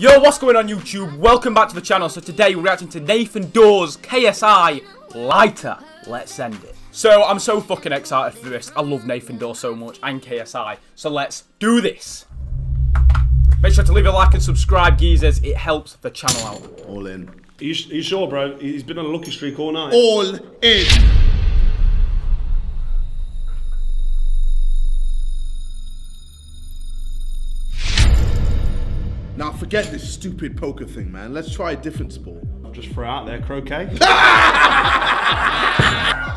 Yo, what's going on YouTube? Welcome back to the channel. So today we're reacting to Nathan Dawes KSI Lighter. Let's send it. So I'm so fucking excited for this. I love Nathan Dawes so much and KSI. So let's do this. Make sure to leave a like and subscribe, geezers. It helps the channel out. All in. Are you, are you sure, bro? He's been on a lucky streak all night. All in. Forget this stupid poker thing, man. Let's try a different sport. I'll just throw out there, croquet.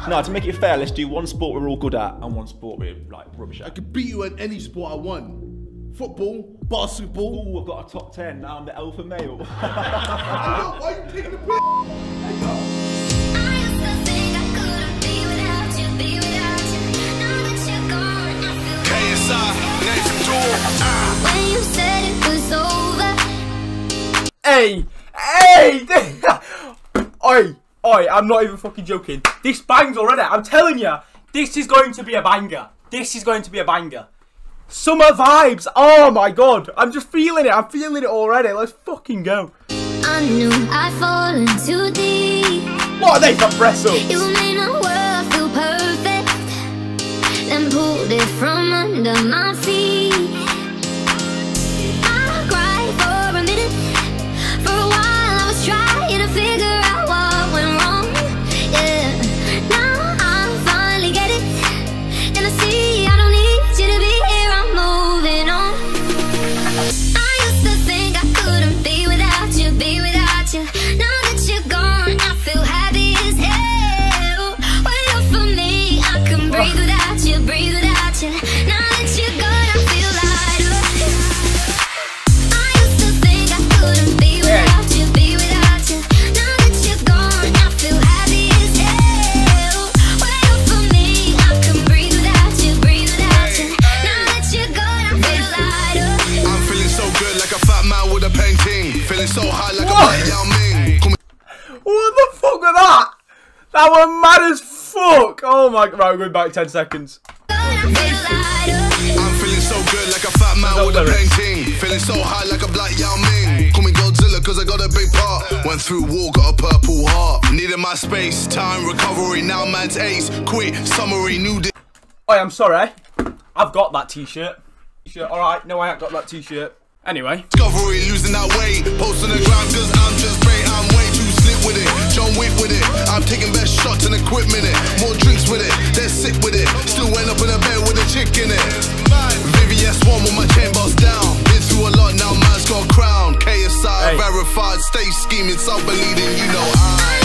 No, to make it fair, let's do one sport we're all good at and one sport we're like rubbish I could beat you at any sport I want. Football, basketball. Ooh, I've got a top 10, now I'm the alpha male. Why are you taking the piss? I used to think I couldn't be without you, be without you. Hey! Hey! oi! Oi, I'm not even fucking joking. This bangs already. I'm telling you, this is going to be a banger. This is going to be a banger. Summer vibes. Oh my god. I'm just feeling it. I'm feeling it already. Let's fucking go. I knew I'd fallen too deep. What are they for press ups? You made my world feel perfect, then pulled it from under my feet. Was mad as fuck. Oh my god. Right, we're going back 10 seconds. I'm feeling so good like a fat man with a painting. Feeling so high like a black Yao Ming. Call me Godzilla cause I got a big part. Went through war, got a purple heart. Needed my space, time, recovery. Now man's ace. Quit, summary, new day. Oi, I'm sorry. I've got that t-shirt. T-shirt. Alright, no, I ain't got that t-shirt. Anyway. Discovery, losing that weight. Post on the ground cause I'm just great. I'm slick with it. John Wick with it. I'm taking best shots and equipment it. More drinks with it. They're sick with it. Still went up in a bed with a chick in it. VVS one with my chain boss down. Been through a lot now, man's got crown. KSI Hey. verified. Stay scheming, believing. You know I.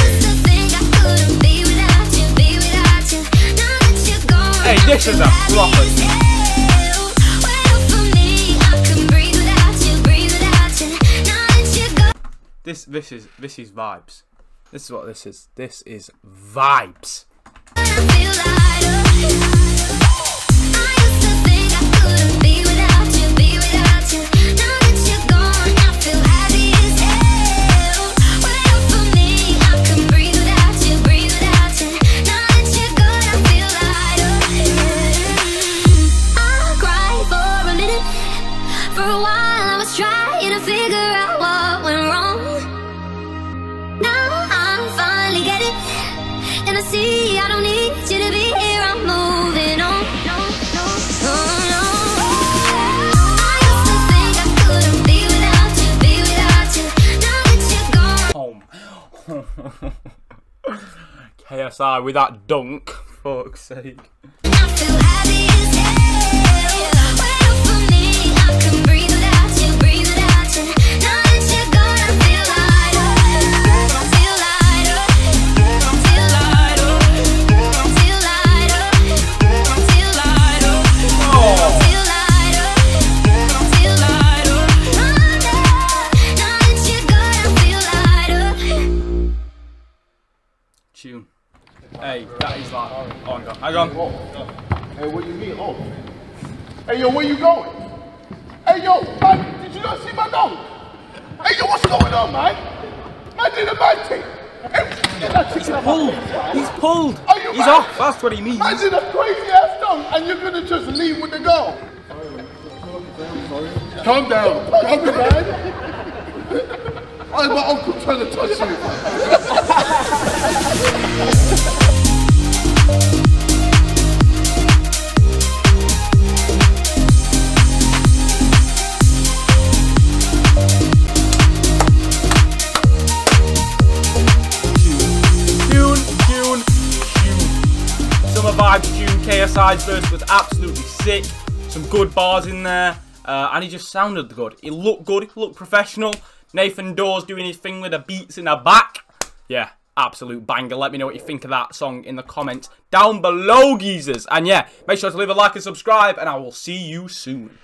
Hey, this is a flopper. This this is this is vibes. This is what this is. This is vibes. KSI with that dunk. Fuck's sake. Tune. Hey, that is like. Oh, on. Hang on. Hey, what you mean? Oh. Hey, yo, where you going? Hey, yo, man, did you not see my dog? Hey, yo, what's going on, man? Man did a bad thing. Hey, get that chicken out my Pulled. He's pulled. Are you He's mad? off. That's what he means. Man did a crazy ass dunk, and you're gonna just leave with the girl. Calm down. Calm down. like my uncle trying to touch me. Verse was absolutely sick. Some good bars in there. Uh, and he just sounded good. He looked good. He looked professional. Nathan Dawe's doing his thing with the beats in the back. Yeah, absolute banger. Let me know what you think of that song in the comments down below, geezers. And yeah, make sure to leave a like and subscribe. And I will see you soon.